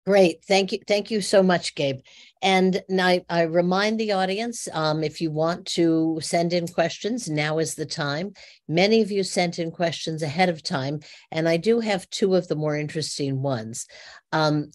Great. Thank you. Thank you so much, Gabe. And I, I remind the audience um, if you want to send in questions, now is the time. Many of you sent in questions ahead of time, and I do have two of the more interesting ones. Um,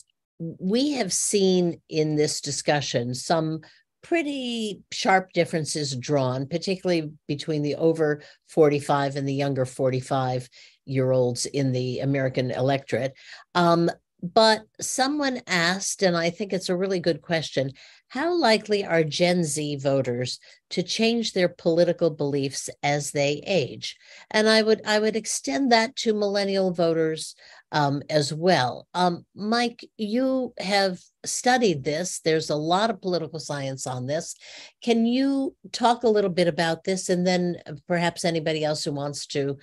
we have seen in this discussion some pretty sharp differences drawn, particularly between the over 45 and the younger 45 year olds in the American electorate. Um, but someone asked, and I think it's a really good question how likely are Gen Z voters to change their political beliefs as they age? And I would I would extend that to millennial voters um, as well. Um, Mike, you have studied this. There's a lot of political science on this. Can you talk a little bit about this, and then perhaps anybody else who wants to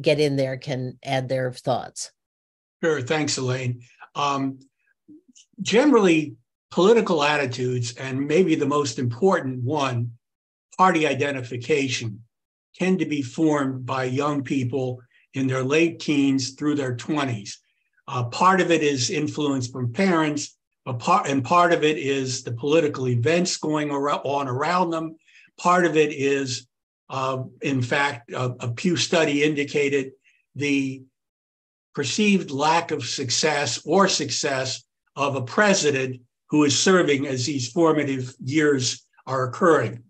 get in there can add their thoughts? Sure. Thanks, Elaine. Um, generally, political attitudes, and maybe the most important one, party identification, tend to be formed by young people in their late teens through their 20s. Uh, part of it is influence from parents, but part, and part of it is the political events going on around them. Part of it is, uh, in fact, a, a Pew study indicated the perceived lack of success or success of a president who is serving as these formative years are occurring.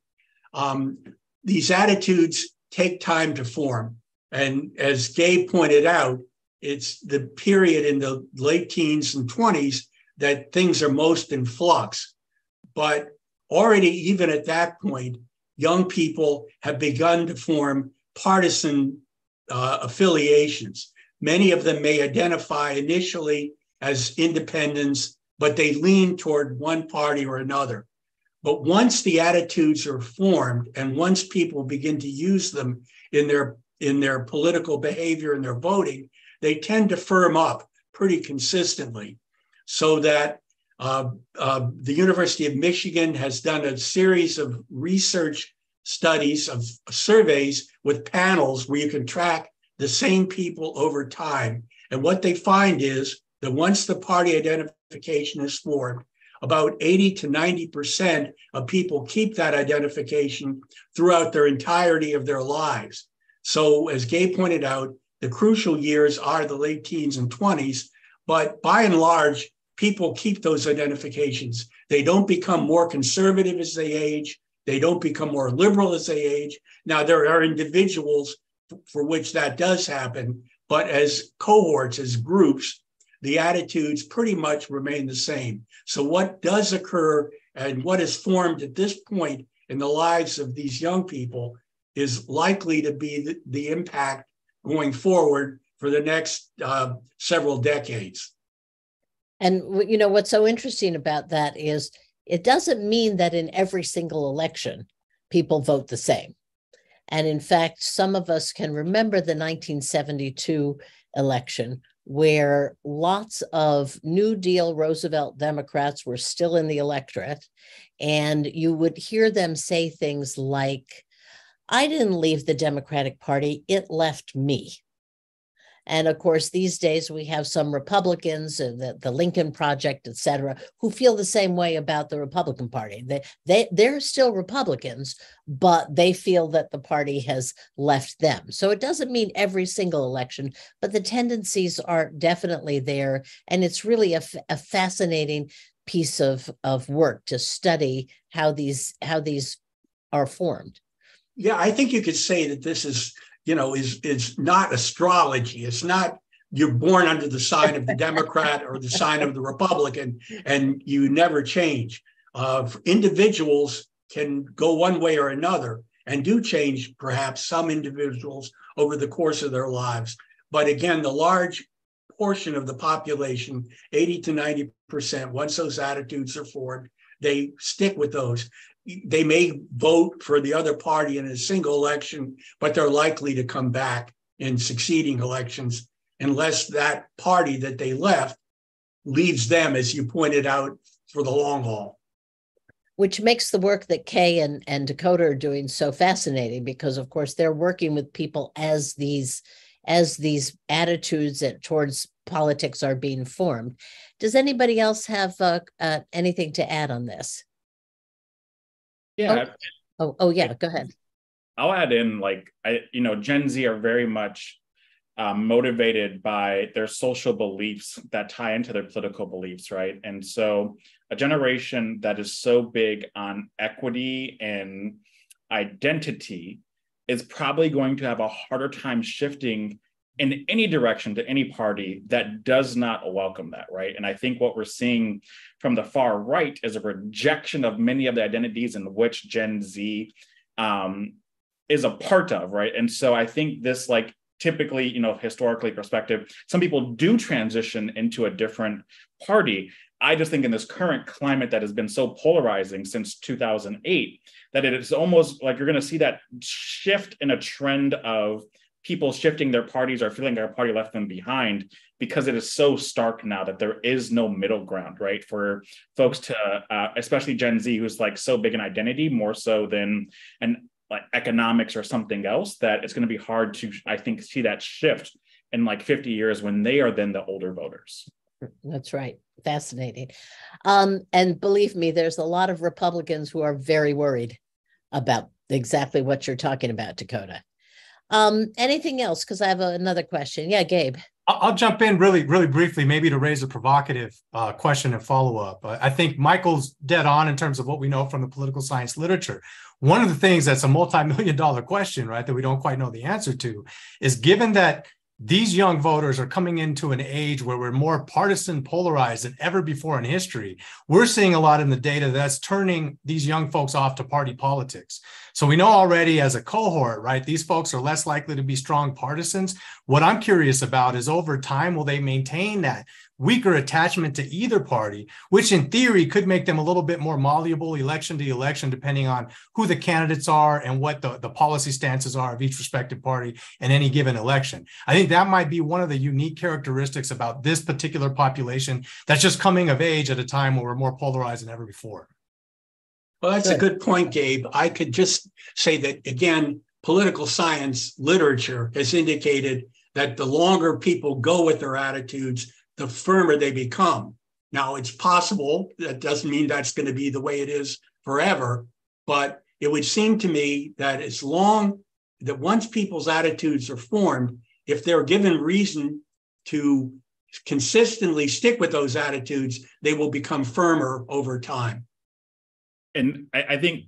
Um, these attitudes take time to form. And as Gabe pointed out, it's the period in the late teens and 20s that things are most in flux. But already, even at that point, young people have begun to form partisan uh, affiliations. Many of them may identify initially as independents, but they lean toward one party or another. But once the attitudes are formed and once people begin to use them in their in their political behavior and their voting, they tend to firm up pretty consistently. So that uh, uh, the University of Michigan has done a series of research studies of surveys with panels where you can track the same people over time. And what they find is that once the party identification is formed, about 80 to 90% of people keep that identification throughout their entirety of their lives. So, as Gabe pointed out, the crucial years are the late teens and 20s, but by and large, people keep those identifications. They don't become more conservative as they age, they don't become more liberal as they age. Now, there are individuals for which that does happen, but as cohorts, as groups, the attitudes pretty much remain the same. So, what does occur and what is formed at this point in the lives of these young people is likely to be the, the impact going forward for the next uh, several decades. And you know what's so interesting about that is it doesn't mean that in every single election people vote the same. And in fact, some of us can remember the 1972 election where lots of New Deal Roosevelt Democrats were still in the electorate. And you would hear them say things like, I didn't leave the Democratic Party, it left me. And of course, these days we have some Republicans, uh, the, the Lincoln Project, et cetera, who feel the same way about the Republican Party. They, they, they're still Republicans, but they feel that the party has left them. So it doesn't mean every single election, but the tendencies are definitely there. And it's really a, a fascinating piece of, of work to study how these how these are formed. Yeah, I think you could say that this is you know, is is not astrology. It's not you're born under the sign of the Democrat or the sign of the Republican, and you never change. Uh, individuals can go one way or another and do change, perhaps some individuals over the course of their lives. But again, the large portion of the population, 80 to 90%, once those attitudes are formed, they stick with those they may vote for the other party in a single election, but they're likely to come back in succeeding elections unless that party that they left leaves them, as you pointed out, for the long haul. Which makes the work that Kei and, and Dakota are doing so fascinating because, of course, they're working with people as these as these attitudes towards politics are being formed. Does anybody else have uh, uh, anything to add on this? Yeah. Oh, oh, oh yeah. Go ahead. I'll add in like I, you know, Gen Z are very much um, motivated by their social beliefs that tie into their political beliefs, right? And so, a generation that is so big on equity and identity is probably going to have a harder time shifting in any direction to any party that does not welcome that, right? And I think what we're seeing from the far right is a rejection of many of the identities in which Gen Z um, is a part of, right? And so I think this, like, typically, you know, historically perspective, some people do transition into a different party. I just think in this current climate that has been so polarizing since 2008, that it is almost like you're going to see that shift in a trend of people shifting their parties or feeling their party left them behind because it is so stark now that there is no middle ground, right? For folks to, uh, especially Gen Z, who's like so big in identity, more so than an like economics or something else, that it's going to be hard to, I think, see that shift in like 50 years when they are then the older voters. That's right. Fascinating. Um, and believe me, there's a lot of Republicans who are very worried about exactly what you're talking about, Dakota. Um, anything else? Because I have a, another question. Yeah, Gabe. I'll jump in really, really briefly, maybe to raise a provocative uh, question and follow up. Uh, I think Michael's dead on in terms of what we know from the political science literature. One of the things that's a multi-million dollar question, right, that we don't quite know the answer to, is given that these young voters are coming into an age where we're more partisan polarized than ever before in history. We're seeing a lot in the data that's turning these young folks off to party politics. So we know already as a cohort, right, these folks are less likely to be strong partisans. What I'm curious about is over time, will they maintain that weaker attachment to either party, which in theory could make them a little bit more malleable election to election, depending on who the candidates are and what the, the policy stances are of each respective party in any given election. I think that might be one of the unique characteristics about this particular population that's just coming of age at a time where we're more polarized than ever before. Well, that's good. a good point, Gabe. I could just say that again, political science literature has indicated that the longer people go with their attitudes, the firmer they become. Now, it's possible that doesn't mean that's going to be the way it is forever, but it would seem to me that as long that once people's attitudes are formed, if they're given reason to consistently stick with those attitudes, they will become firmer over time. And I, I think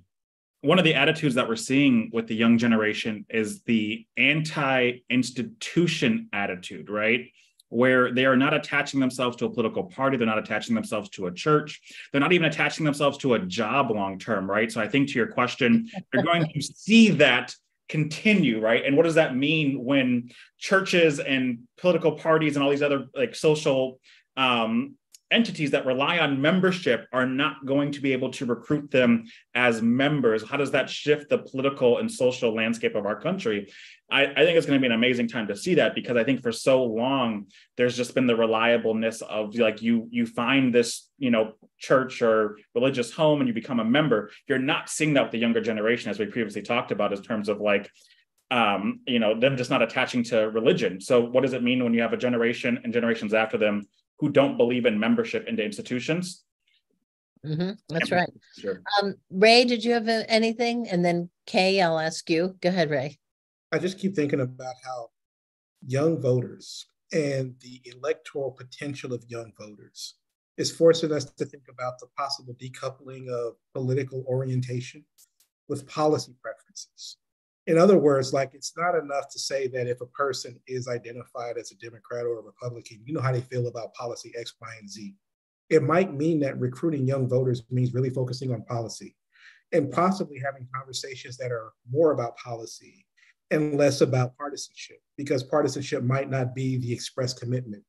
one of the attitudes that we're seeing with the young generation is the anti-institution attitude, right? Where they are not attaching themselves to a political party, they're not attaching themselves to a church, they're not even attaching themselves to a job long term, right? So I think to your question, you're going to see that continue, right? And what does that mean when churches and political parties and all these other like social um, entities that rely on membership are not going to be able to recruit them as members. How does that shift the political and social landscape of our country? I, I, think it's going to be an amazing time to see that because I think for so long there's just been the reliableness of like you you find this you know church or religious home and you become a member. You're not seeing that with the younger generation as we previously talked about in terms of like um, you know them just not attaching to religion. So what does it mean when you have a generation and generations after them who don't believe in membership into institutions. Mm-hmm. That's right. Sure. Um, Ray, did you have anything? And then Kei, I'll ask you. Go ahead, Ray. I just keep thinking about how young voters and the electoral potential of young voters is forcing us to think about the possible decoupling of political orientation with policy preferences. In other words, like it's not enough to say that if a person is identified as a Democrat or a Republican, you know how they feel about policy X, Y, and Z. It might mean that recruiting young voters means really focusing on policy and possibly having conversations that are more about policy and less about partisanship, because partisanship might not be the express commitment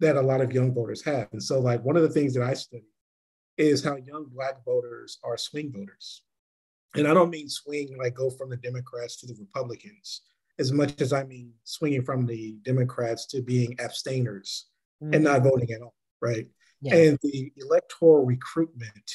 that a lot of young voters have. And so, like, one of the things that I study is how young Black voters are swing voters and I don't mean swing like go from the Democrats to the Republicans as much as I mean swinging from the Democrats to being abstainers mm-hmm. and not voting at all, right? Yeah. And the electoral recruitment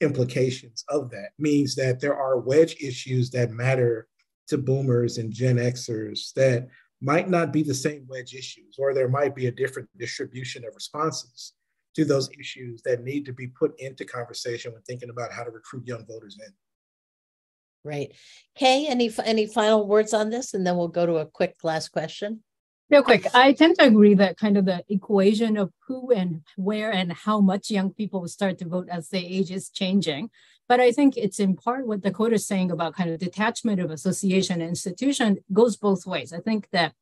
implications of that means that there are wedge issues that matter to boomers and Gen Xers that might not be the same wedge issues, or there might be a different distribution of responses to those issues that need to be put into conversation when thinking about how to recruit young voters in. Right. Kei, any any final words on this, and then we'll go to a quick last question. Real quick, I tend to agree that kind of the equation of who and where and how much young people start to vote as they age is changing. But I think it's in part what Dakota is saying about kind of detachment of association and institution goes both ways. I think that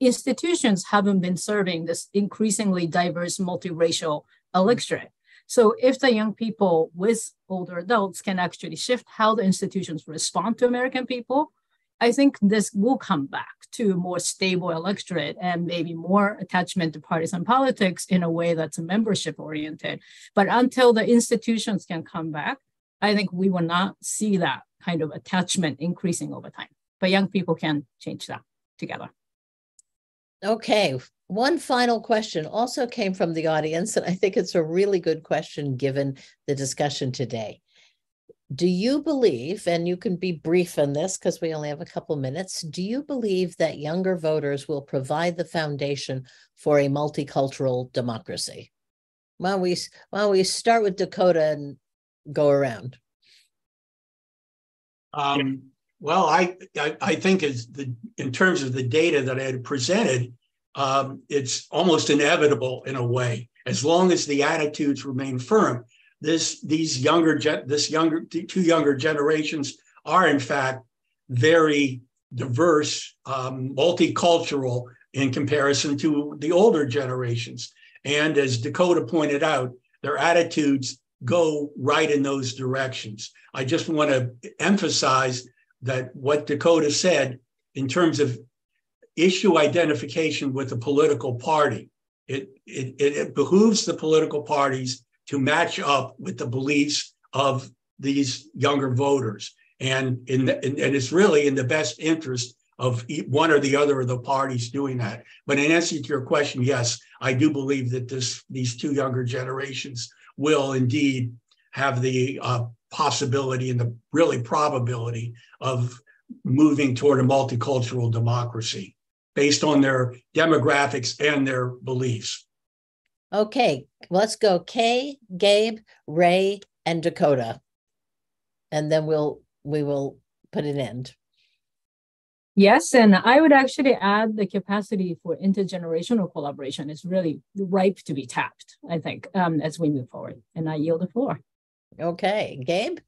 institutions haven't been serving this increasingly diverse multiracial electorate. So if the young people with older adults can actually shift how the institutions respond to American people, I think this will come back to a more stable electorate and maybe more attachment to partisan politics in a way that's membership oriented. But until the institutions can come back, I think we will not see that kind of attachment increasing over time. But young people can change that together. Okay, one final question also came from the audience, and I think it's a really good question given the discussion today. Do you believe, and you can be brief on this because we only have a couple minutes, do you believe that younger voters will provide the foundation for a multicultural democracy? Why we, why we start with Dakota and go around? Um, well, I, I, I think as the in terms of the data that I had presented, um, it's almost inevitable in a way, as long as the attitudes remain firm. This these younger this younger two younger generations are in fact very diverse, um, multicultural in comparison to the older generations. And as Dakota pointed out, their attitudes go right in those directions. I just want to emphasize that what Dakota said in terms of issue identification with a political party. It, it, it behooves the political parties to match up with the beliefs of these younger voters. And, in the, and it's really in the best interest of one or the other of the parties doing that. But in answer to your question, yes, I do believe that this these two younger generations will indeed have the uh, possibility and the really probability of moving toward a multicultural democracy based on their demographics and their beliefs. Okay, let's go Kei, Gabe, Ray, and Dakota. And then we'll we will put an end. Yes, and I would actually add the capacity for intergenerational collaboration is really ripe to be tapped, I think, um, as we move forward. And I yield the floor. Okay, Gabe?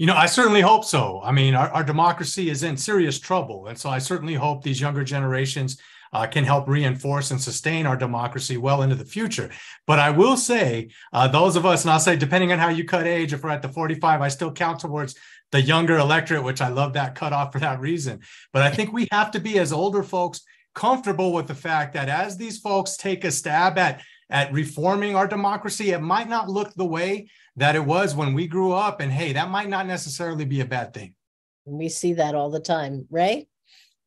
You know, I certainly hope so. I mean, our, our democracy is in serious trouble. And so I certainly hope these younger generations uh, can help reinforce and sustain our democracy well into the future. But I will say, uh, those of us, and I'll say, depending on how you cut age, if we're at the 45, I still count towards the younger electorate, which I love that cutoff for that reason. But I think we have to be, as older folks, comfortable with the fact that as these folks take a stab at at reforming our democracy, it might not look the way that it was when we grew up. And hey, that might not necessarily be a bad thing. We see that all the time, Ray?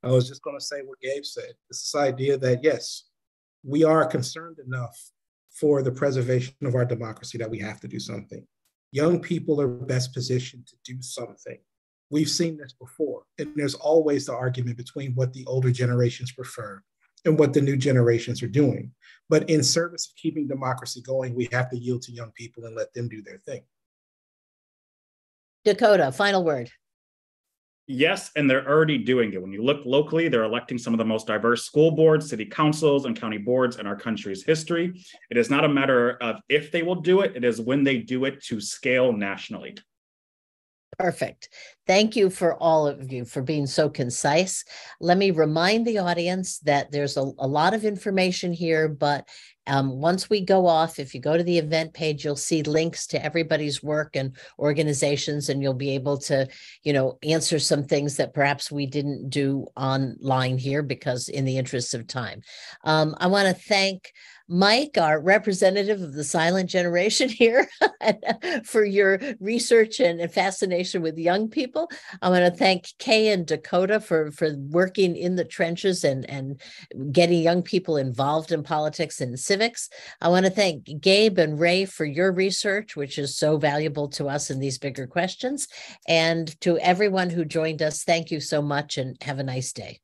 I was just going to say what Gabe said. It's this idea that, yes, we are concerned enough for the preservation of our democracy that we have to do something. Young people are best positioned to do something. We've seen this before, and there's always the argument between what the older generations prefer and what the new generations are doing. But in service of keeping democracy going, we have to yield to young people and let them do their thing. Dakota, final word. Yes, and they're already doing it. When you look locally, they're electing some of the most diverse school boards, city councils, and county boards in our country's history. It is not a matter of if they will do it, it is when they do it to scale nationally. Perfect. Thank you for all of you for being so concise. Let me remind the audience that there's a, a lot of information here, but um, once we go off, if you go to the event page, you'll see links to everybody's work and organizations, and you'll be able to, you know, answer some things that perhaps we didn't do online here because in the interest of time. Um, I want to thank Mike, our representative of the silent generation here, for your research and fascination with young people. I want to thank Kei and Dakota for, for working in the trenches and, and getting young people involved in politics and civics. I want to thank Gabe and Ray for your research, which is so valuable to us in these bigger questions. And to everyone who joined us, thank you so much and have a nice day.